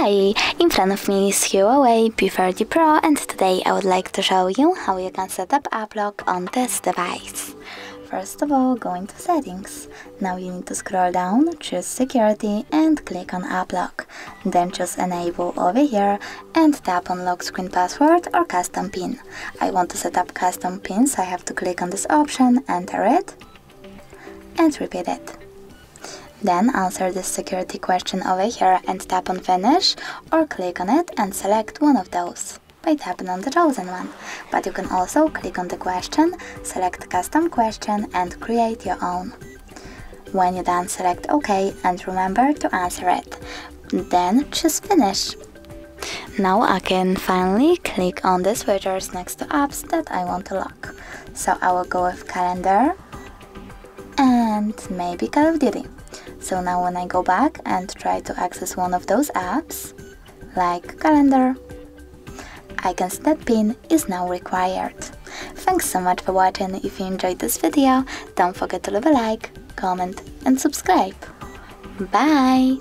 Hi! In front of me is Huawei P30 Pro and today I would like to show you how you can set up AppLock on this device. First of all, go into settings. Now you need to scroll down, choose security and click on AppLock. Then choose enable over here and tap on lock screen password or custom pin. I want to set up custom pin so I have to click on this option, enter it and repeat it. Then answer this security question over here and tap on finish or click on it and select one of those by tapping on the chosen one. But you can also click on the question, select custom question and create your own. When you're done select OK and remember to answer it. Then choose finish. Now I can finally click on the switchers next to apps that I want to lock. So I will go with calendar and maybe Call of Duty. So now when I go back and try to access one of those apps, like calendar, I can see that pin is now required. Thanks so much for watching, if you enjoyed this video, don't forget to leave a like, comment and subscribe. Bye!